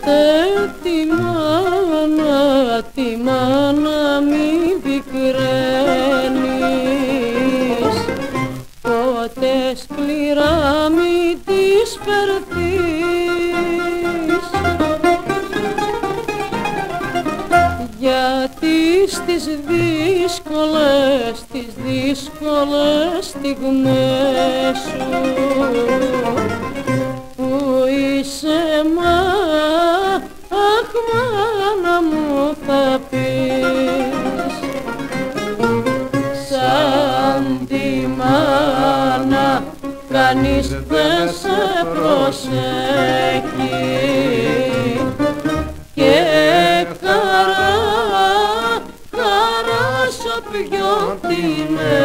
the τις τις δύσκολες, τις δύσκολες στιγμές σου που είσαι μα, αχ μάνα μου θα πεις. Σαν τη μάνα κανείς δεν σε προσέχει. γιατί με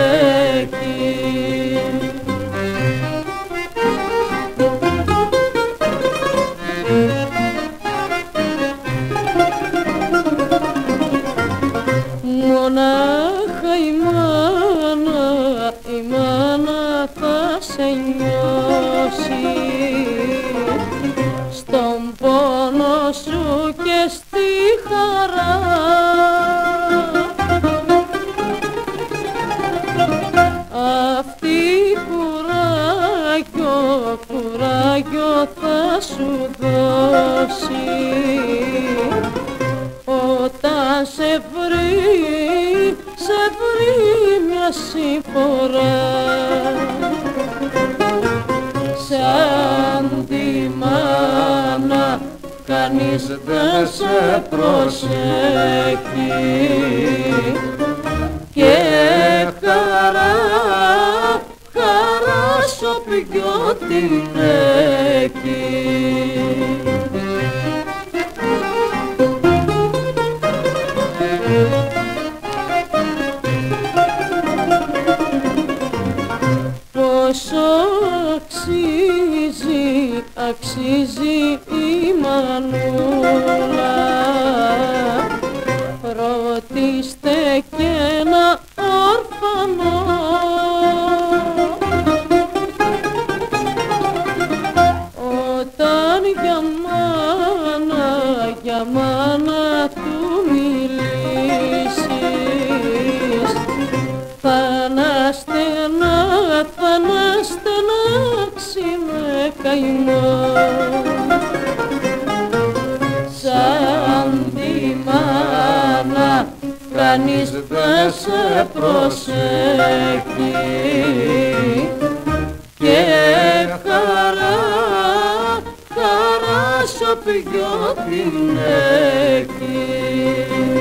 Γιο θα σου δώσει. Όταν σε βρει, σε βρει μια συμφορά. Σαν τη μάνα κανείς δεν σε προσέχει. Και δυο την. Πόσο αξίζει, αξίζει η μανούλα Ρωτήστε και ένα όρφανο καημό Σαν τη μάνα κανείς δεν σε προσέχει και χαρά, χαρά σου πιο την έχει.